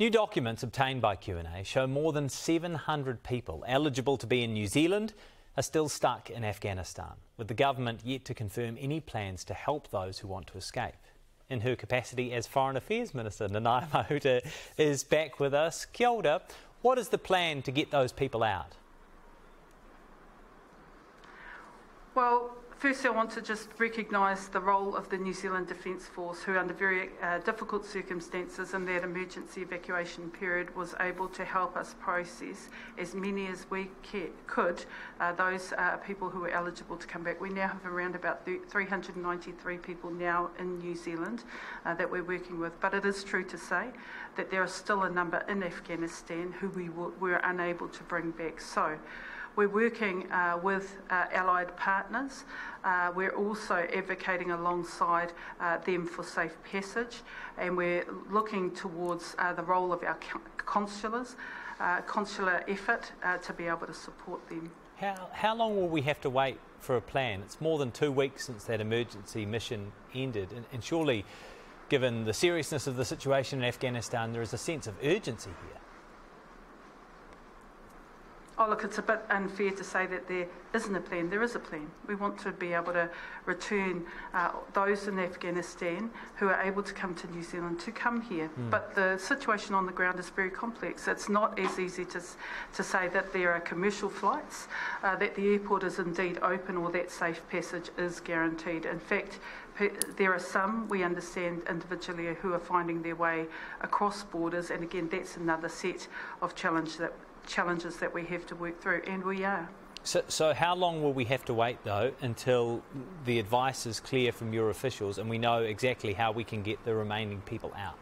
New documents obtained by Q&A show more than 700 people eligible to be in New Zealand are still stuck in Afghanistan, with the government yet to confirm any plans to help those who want to escape. In her capacity as Foreign Affairs Minister, Nanaia Mahuta is back with us. Kia ora. What is the plan to get those people out? Well, Firstly, I want to just recognise the role of the New Zealand Defence Force, who, under very uh, difficult circumstances in that emergency evacuation period, was able to help us process as many as we could uh, those uh, people who were eligible to come back. We now have around about 393 people now in New Zealand uh, that we're working with, but it is true to say that there are still a number in Afghanistan who we were unable to bring back. So. We're working uh, with uh, allied partners. Uh, we're also advocating alongside uh, them for safe passage, and we're looking towards uh, the role of our consulars, uh, consular effort to be able to support them. How, how long will we have to wait for a plan? It's more than two weeks since that emergency mission ended, and, and surely, given the seriousness of the situation in Afghanistan, there is a sense of urgency here. Oh, look, it's a bit unfair to say that there isn't a plan. There is a plan. We want to be able to return uh, those in Afghanistan who are able to come to New Zealand to come here. Mm. But the situation on the ground is very complex. It's not as easy to, to say that there are commercial flights, uh, that the airport is indeed open, or that safe passage is guaranteed. In fact, there are some, we understand individually, who are finding their way across borders, and again, that's another set of challenge that challenges that we have to work through, and we are. So, so how long will we have to wait though until the advice is clear from your officials and we know exactly how we can get the remaining people out?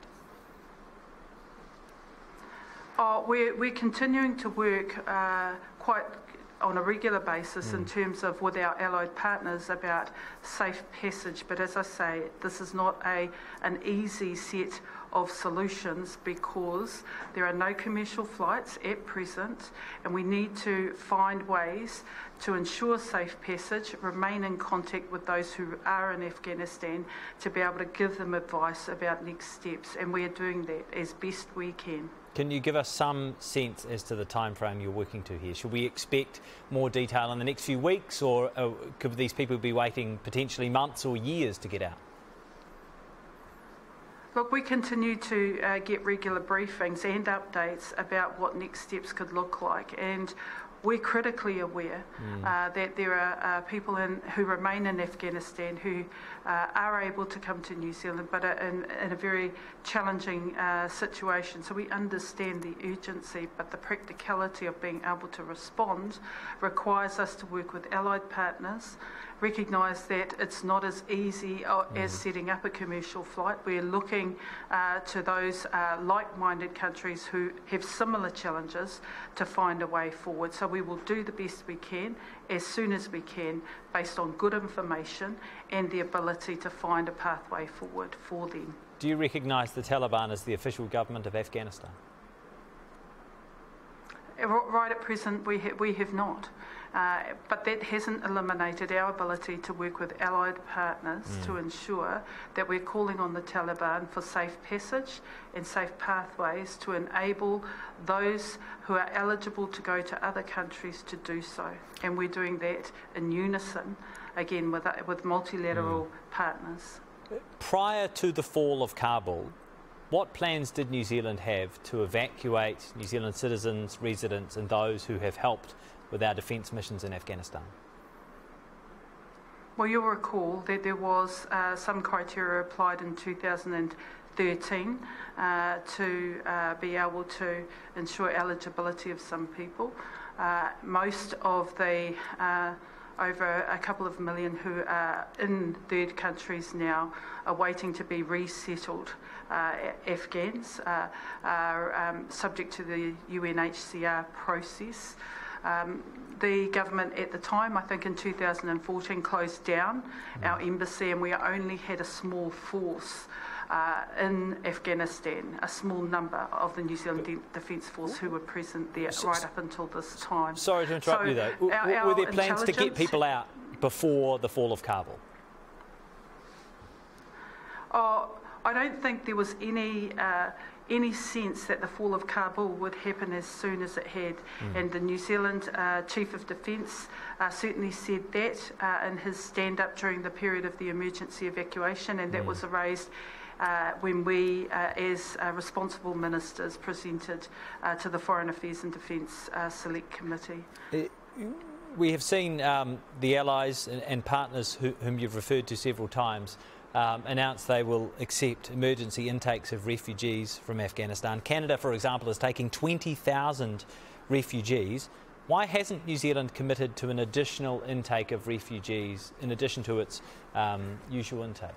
Oh, we're, we're continuing to work uh, quite on a regular basis mm. in terms of with our allied partners about safe passage. But as I say, this is not a an easy set of solutions because there are no commercial flights at present, and we need to find ways to ensure safe passage, remain in contact with those who are in Afghanistan to be able to give them advice about next steps, and we are doing that as best we can. Can you give us some sense as to the time frame you're working to here? Should we expect more detail in the next few weeks, or uh, could these people be waiting potentially months or years to get out? Look, we continue to uh, get regular briefings and updates about what next steps could look like, and we're critically aware mm. uh, that there are uh, people in, who remain in Afghanistan who uh, are able to come to New Zealand but are in, in a very challenging uh, situation. So we understand the urgency, but the practicality of being able to respond requires us to work with allied partners recognise that it's not as easy mm. as setting up a commercial flight. We're looking uh, to those uh, like-minded countries who have similar challenges to find a way forward. So we will do the best we can as soon as we can based on good information and the ability to find a pathway forward for them. Do you recognise the Taliban as the official government of Afghanistan? Right at present, we, ha- we have not. Uh, but that hasn't eliminated our ability to work with allied partners mm. to ensure that we're calling on the Taliban for safe passage and safe pathways to enable those who are eligible to go to other countries to do so. And we're doing that in unison, again, with, uh, with multilateral mm. partners. Prior to the fall of Kabul, what plans did New Zealand have to evacuate New Zealand citizens, residents, and those who have helped with our defence missions in Afghanistan? Well, you'll recall that there was uh, some criteria applied in 2013 uh, to uh, be able to ensure eligibility of some people. Uh, most of the uh, over a couple of million who are in third countries now are waiting to be resettled. Uh, Afghans uh, are um, subject to the UNHCR process. Um, the government at the time, I think in 2014, closed down mm. our embassy and we only had a small force uh, in Afghanistan, a small number of the New Zealand De- Defence Force who were present there right up until this time. Sorry to interrupt so you though. Our, our were there plans to get people out before the fall of Kabul? Oh, I don't think there was any. Uh, any sense that the fall of Kabul would happen as soon as it had. Mm. And the New Zealand uh, Chief of Defence uh, certainly said that uh, in his stand up during the period of the emergency evacuation, and that Mm. was raised. Uh, when we, uh, as uh, responsible ministers, presented uh, to the Foreign Affairs and Defence uh, Select Committee. We have seen um, the allies and, and partners who, whom you've referred to several times um, announce they will accept emergency intakes of refugees from Afghanistan. Canada, for example, is taking 20,000 refugees. Why hasn't New Zealand committed to an additional intake of refugees in addition to its um, usual intake?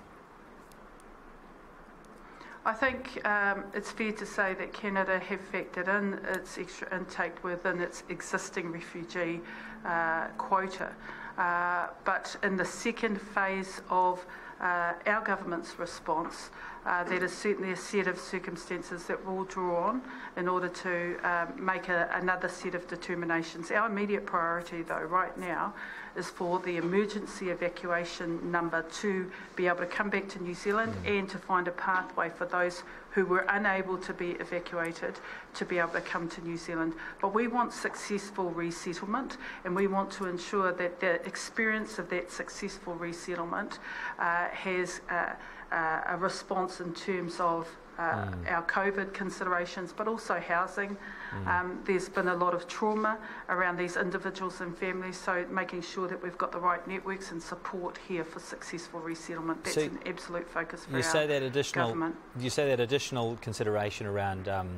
I think um, it's fair to say that Canada have factored in its extra intake within its existing refugee uh, quota. Uh, but in the second phase of uh, our government's response, uh, that is certainly a set of circumstances that we'll draw on in order to um, make a, another set of determinations. Our immediate priority, though, right now, is for the emergency evacuation number to be able to come back to New Zealand Mm. and to find a pathway for those who were unable to be evacuated to be able to come to New Zealand. But we want successful resettlement and we want to ensure that the experience of that successful resettlement uh, has uh, uh, a response in terms of uh, Mm. our COVID considerations, but also housing. Mm. Um, there's been a lot of trauma around these individuals and families, so making sure that we've got the right networks and support here for successful resettlement. That's So an absolute focus for You our say that additional government. you say that additional consideration around um,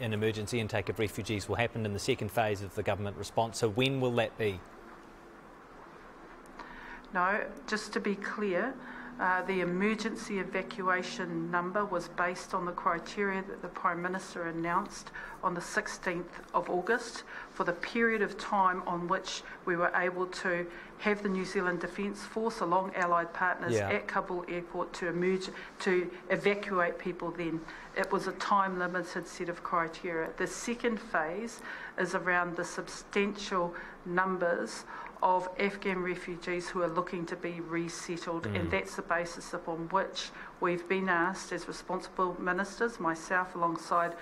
an emergency intake of refugees will happen in the second phase of the government response. So when will that be? No, just to be clear, uh, the emergency evacuation number was based on the criteria that the Prime Minister announced on the 16th of August for the period of time on which we were able to have the New Zealand Defence Force along allied partners Yeah. at Kabul airport to emerge to evacuate people then. It was a time limited set of criteria. The second phase is around the substantial numbers of Afghan refugees who are looking to be resettled, Mm. and that's the basis upon which we've been asked as responsible ministers, myself alongside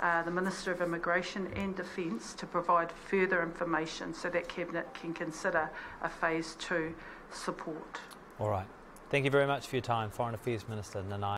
uh, the Minister of Immigration and Defence, to provide further information so that Cabinet can consider a phase two support. All right. Thank you very much for your time, Foreign Affairs Minister Nanai.